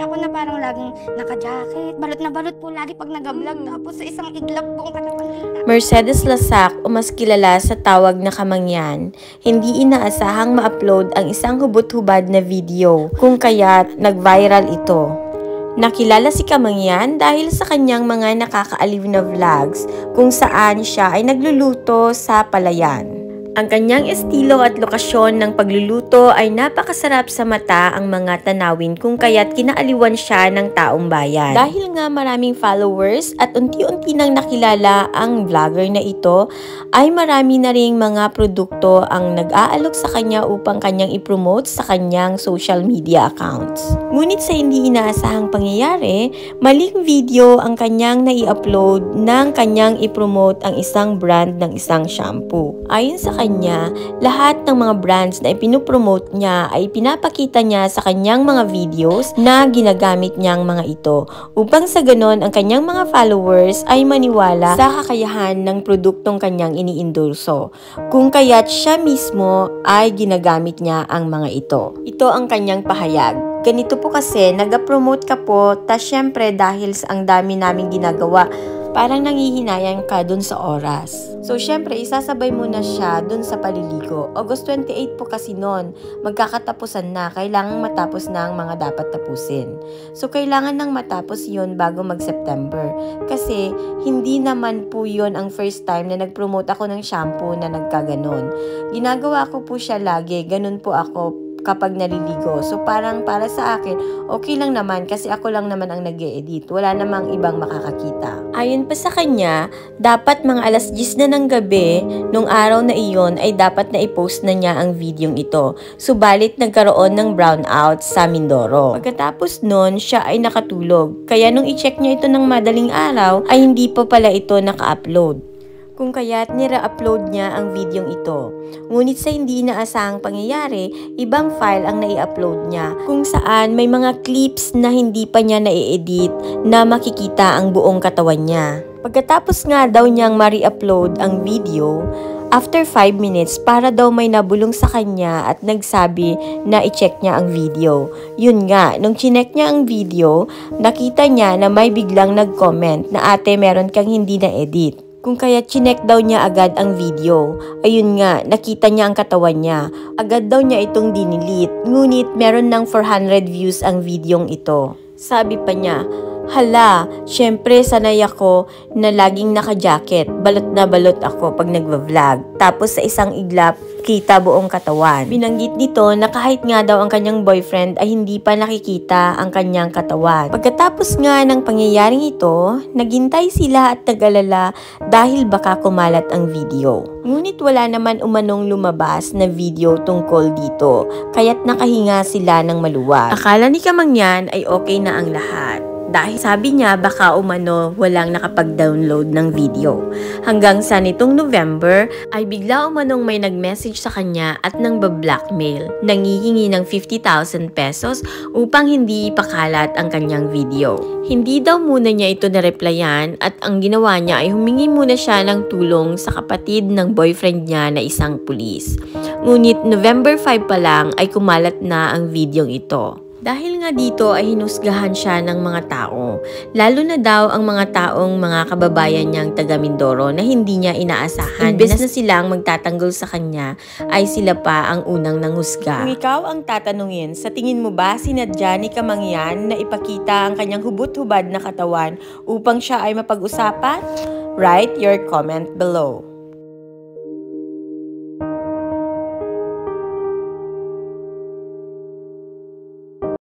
Ako na parang laging naka-jacket, balot na balot po lagi pag nag-vlog. Tapos sa isang iglap buong katawan kita. Mercedes Lasak o mas kilala sa tawag na kamangyan, hindi inaasahang ma-upload ang isang hubot-hubad na video kung kaya't nag-viral ito. Nakilala si Kamangyan dahil sa kanyang mga nakakaaliw na vlogs kung saan siya ay nagluluto sa palayan. Ang kanyang estilo at lokasyon ng pagluluto ay napakasarap sa mata ang mga tanawin kung kaya't kinaaliwan siya ng taong bayan. Dahil nga maraming followers at unti-unti nang nakilala ang vlogger na ito, ay marami na ring mga produkto ang nag-aalok sa kanya upang kanyang ipromote sa kanyang social media accounts. Ngunit sa hindi inaasahang pangyayari, maling video ang kanyang nai-upload ng kanyang ipromote ang isang brand ng isang shampoo. Ayon sa kanya, lahat ng mga brands na ipinopromote niya ay pinapakita niya sa kanyang mga videos na ginagamit niyang mga ito upang sa ganon ang kanyang mga followers ay maniwala sa kakayahan ng produktong kanyang iniindulso kung kaya't siya mismo ay ginagamit niya ang mga ito. Ito ang kanyang pahayag. Ganito po kasi, nag-promote ka po, ta syempre dahil sa ang dami naming ginagawa, parang nangihinayang ka dun sa oras. So, syempre, isasabay mo na siya dun sa paliligo. August 28 po kasi noon, magkakatapusan na, kailangan matapos na ang mga dapat tapusin. So, kailangan nang matapos yon bago mag-September. Kasi, hindi naman po yon ang first time na nag-promote ako ng shampoo na nagkaganon. Ginagawa ko po siya lagi, ganun po ako kapag naliligo. So parang para sa akin, okay lang naman kasi ako lang naman ang nag edit Wala namang ibang makakakita. Ayon pa sa kanya, dapat mga alas 10 na ng gabi, nung araw na iyon ay dapat na i-post na niya ang videong ito. Subalit nagkaroon ng brownout sa Mindoro. Pagkatapos nun, siya ay nakatulog. Kaya nung i-check niya ito ng madaling araw, ay hindi pa pala ito naka-upload kung kaya't nira-upload niya ang videong ito. Ngunit sa hindi inaasahang pangyayari, ibang file ang nai-upload niya kung saan may mga clips na hindi pa niya na-edit na makikita ang buong katawan niya. Pagkatapos nga daw niyang ma-re-upload ang video, After 5 minutes, para daw may nabulong sa kanya at nagsabi na i-check niya ang video. Yun nga, nung chinek niya ang video, nakita niya na may biglang nag-comment na ate meron kang hindi na-edit. Kung kaya chinek daw niya agad ang video. Ayun nga, nakita niya ang katawan niya. Agad daw niya itong dinilit. Ngunit meron ng 400 views ang videong ito. Sabi pa niya, Hala, syempre sanay ako na laging naka-jacket. Balot na balot ako pag nagva-vlog. Tapos sa isang iglap, kita buong katawan. Binanggit nito na kahit nga daw ang kanyang boyfriend ay hindi pa nakikita ang kanyang katawan. Pagkatapos nga ng pangyayaring ito, naghintay sila at nag-alala dahil baka kumalat ang video. Ngunit wala naman umanong lumabas na video tungkol dito, kaya't nakahinga sila ng maluwag. Akala ni Kamangyan ay okay na ang lahat dahil sabi niya baka umano walang nakapag-download ng video. Hanggang sa nitong November ay bigla umanong may nag-message sa kanya at nang blackmail Nangihingi ng 50,000 pesos upang hindi ipakalat ang kanyang video. Hindi daw muna niya ito na-replyan at ang ginawa niya ay humingi muna siya ng tulong sa kapatid ng boyfriend niya na isang pulis. Ngunit November 5 pa lang ay kumalat na ang videong ito. Dahil nga dito ay hinusgahan siya ng mga tao, lalo na daw ang mga taong mga kababayan niyang taga Mindoro na hindi niya inaasahan. Imbes na silang magtatanggol sa kanya, ay sila pa ang unang nanghusga. Kung ikaw ang tatanungin, sa tingin mo ba sinadya ni Kamangyan na ipakita ang kanyang hubot-hubad na katawan upang siya ay mapag-usapan? Write your comment below.